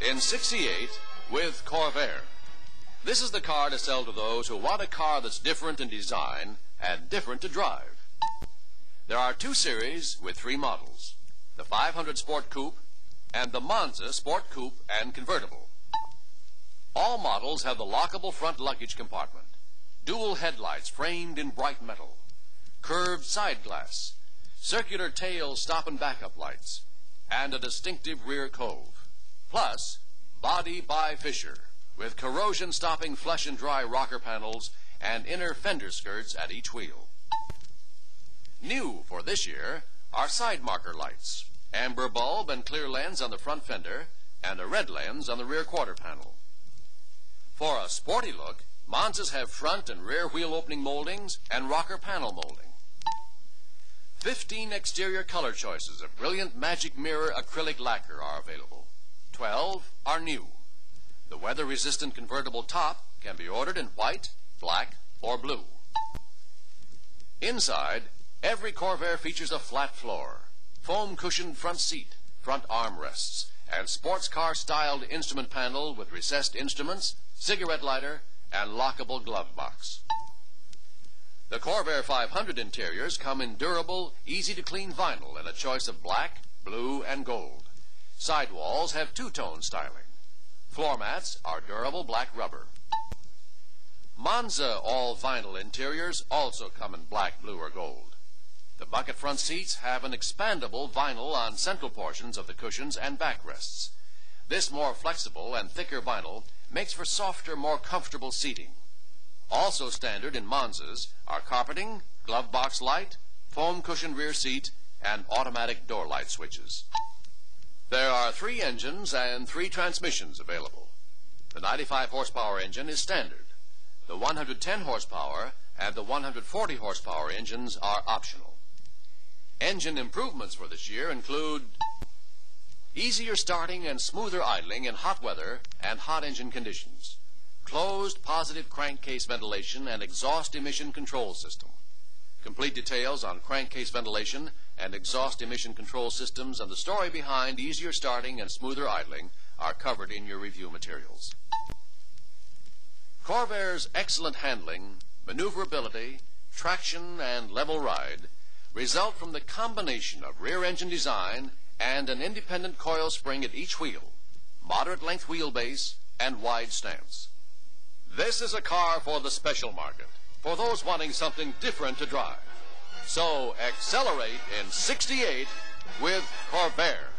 in 68 with Corvair. This is the car to sell to those who want a car that's different in design and different to drive. There are two series with three models the 500 Sport Coupe and the Monza Sport Coupe and Convertible. All models have the lockable front luggage compartment, dual headlights framed in bright metal, curved side glass, circular tail stop and backup lights, and a distinctive rear cove. Plus, body by Fisher with corrosion stopping flush and dry rocker panels and inner fender skirts at each wheel. New for this year are side marker lights, amber bulb and clear lens on the front fender, and a red lens on the rear quarter panel. For a sporty look, Monzas have front and rear wheel opening moldings and rocker panel molding. 15 exterior color choices of brilliant magic mirror acrylic lacquer are available. 12 are new. The weather-resistant convertible top can be ordered in white, black, or blue. Inside, every Corvair features a flat floor, foam cushioned front seat, front armrests, and sports car styled instrument panel with recessed instruments, cigarette lighter, and lockable glove box. The Corvair 500 interiors come in durable, easy to clean vinyl in a choice of black, blue, and gold. Sidewalls have two-tone styling. Floor mats are durable black rubber. Monza all vinyl interiors also come in black, blue, or gold. The bucket front seats have an expandable vinyl on central portions of the cushions and backrests. This more flexible and thicker vinyl makes for softer, more comfortable seating. Also standard in Monzas are carpeting, glove box light, foam cushioned rear seat, and automatic door light switches. There are three engines and three transmissions available. The 95 horsepower engine is standard. The 110 horsepower and the 140 horsepower engines are optional. Engine improvements for this year include easier starting and smoother idling in hot weather and hot engine conditions, closed positive crankcase ventilation and exhaust emission control system. Complete details on crankcase ventilation and exhaust emission control systems and the story behind easier starting and smoother idling are covered in your review materials. Corvair's excellent handling, maneuverability, traction, and level ride result from the combination of rear engine design and an independent coil spring at each wheel, moderate length wheelbase, and wide stance. This is a car for the special market, for those wanting something different to drive. So accelerate in 68 with Corvair.